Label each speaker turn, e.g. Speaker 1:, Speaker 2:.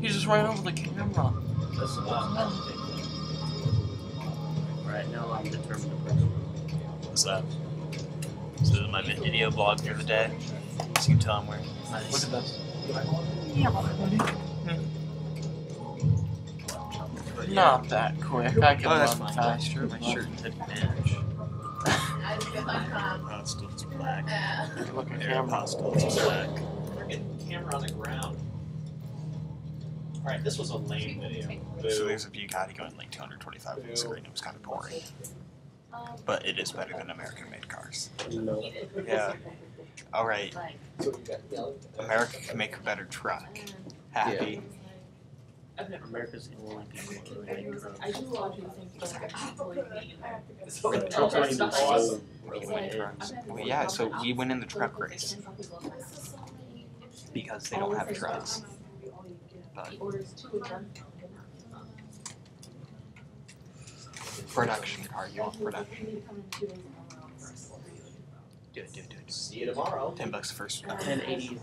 Speaker 1: He just ran over the camera.
Speaker 2: That's the last Right now, I'm determined to pursue.
Speaker 3: What's that? So this is my video blog for the day. So you can tell them where. Nice.
Speaker 1: Look at this. Not that quick. I can
Speaker 3: Oh, that's
Speaker 1: run
Speaker 3: fine.
Speaker 1: faster.
Speaker 3: My shirt didn't match. Oh, it's still black.
Speaker 1: Look at
Speaker 3: Air
Speaker 1: camera.
Speaker 3: pasta, it's black.
Speaker 4: Alright, this was a lame video.
Speaker 3: So there's a Bugatti going like 225 on the screen. It was kind of boring. But it is better than American-made cars.
Speaker 2: No.
Speaker 3: Yeah. All right. America can make a better truck. Happy.
Speaker 2: America's the only people who
Speaker 5: And he
Speaker 2: make
Speaker 5: was like,
Speaker 2: drugs.
Speaker 5: I do a lot of things that are actually me.
Speaker 2: The trucks aren't even sold.
Speaker 3: We can make trucks. Well, yeah, so we win in the truck race because they don't have trucks. But
Speaker 5: He orders two of them.
Speaker 3: production car, you want production?
Speaker 5: You need to come in two days and come around first.
Speaker 3: Do it, do it, do it.
Speaker 4: See you tomorrow.
Speaker 3: Ten bucks first.
Speaker 2: 1080 is